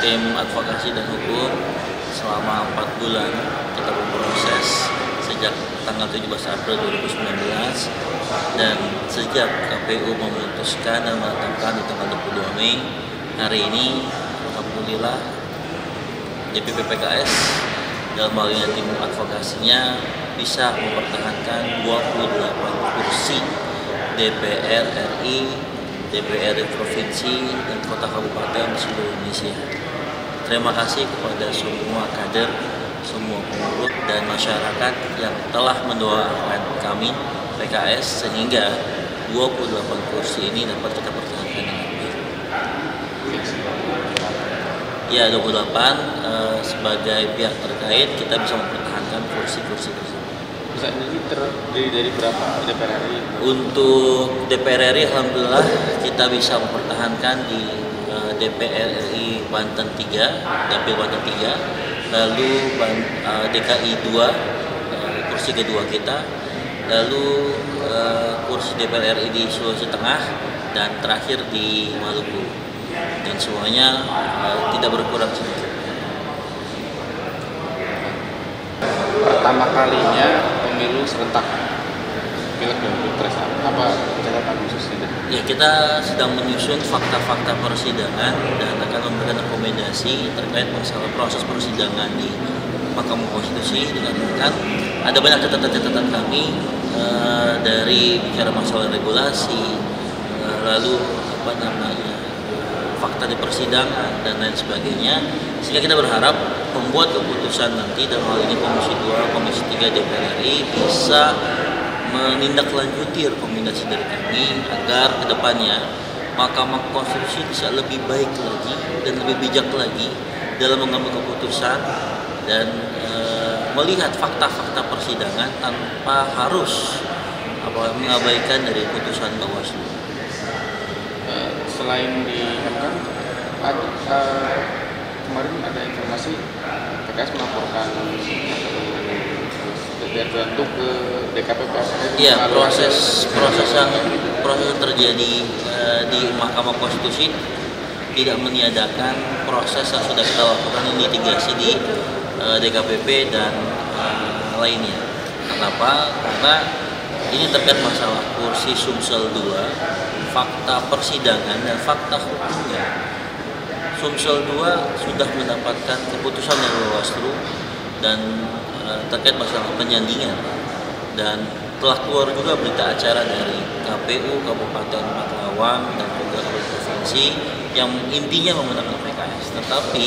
tim advokasi dan hukum selama empat bulan kita berproses sejak tanggal 17 April 2019 dan sejak KPU memutuskan dan menetapkan di tanggal 22 Mei hari ini Alhamdulillah DPP PKS dalam hal ini tim advokasinya bisa mempertahankan 28 kursi DPR RI, DPR Provinsi, dan Kota Kabupaten seluruh Indonesia. Terima kasih kepada semua kader, semua pengurus, dan masyarakat yang telah mendoakan kami PKS sehingga 28 kursi ini dapat kita pertahankan dengan baik. Ya 28 eh, sebagai pihak terkait kita bisa mempertahankan kursi-kursi tersebut. Bisa ini terdiri dari berapa DPR RI? Untuk DPR RI Alhamdulillah kita bisa mempertahankan di eh, DPR RI Banten 3, Dapil Banten 3, lalu eh, DKI 2, eh, kursi kedua kita, lalu eh, kursi DPR RI di Sulawesi Tengah, dan terakhir di Maluku. Dan semuanya eh, tidak berkurang sedikit. Pertama kalinya pemilu serentak pilek dan pilpres apa catatan khususnya? Ya kita sedang menyusun fakta-fakta persidangan dan akan memberikan rekomendasi terkait masalah proses persidangan di Mahkamah Konstitusi dengan kan ada banyak catatan-catatan kami eh, dari bicara masalah regulasi eh, lalu apa namanya fakta di persidangan dan lain sebagainya sehingga kita berharap membuat keputusan nanti dalam hal ini Komisi 2, Komisi 3 DPR RI bisa menindaklanjuti rekomendasi dari kami agar ke depannya Mahkamah Konstitusi bisa lebih baik lagi dan lebih bijak lagi dalam mengambil keputusan dan eh, melihat fakta-fakta persidangan tanpa harus apa mengabaikan dari putusan Bawaslu. Eh, selain di MK ada, kemarin ada informasi PKS melaporkan DPR Bantu ke DKPP Iya proses proses yang proses yang terjadi eh, di Mahkamah Konstitusi tidak meniadakan proses yang sudah kita lakukan ini litigasi di eh, DKPP dan eh, lainnya. Kenapa? Karena ini terkait masalah kursi Sumsel 2, fakta persidangan dan fakta hukumnya. Sumsel 2 sudah mendapatkan keputusan dari Bawaslu dan eh, terkait masalah penyandingan dan telah keluar juga berita acara dari KPU Kabupaten Matrawang dan juga Provinsi yang intinya memenangkan PKS tetapi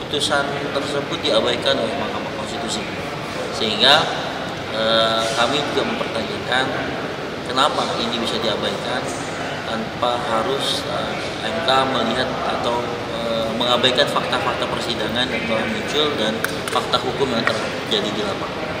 putusan tersebut diabaikan oleh Mahkamah Konstitusi. Sehingga eh, kami juga mempertanyakan kenapa ini bisa diabaikan tanpa harus eh, MK melihat atau eh, mengabaikan fakta-fakta persidangan yang telah muncul dan fakta hukum yang terjadi di lapangan.